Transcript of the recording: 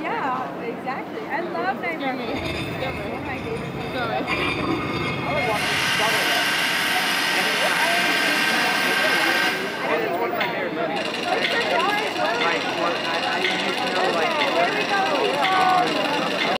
Yeah, exactly. I love Nigerian. oh my goodness.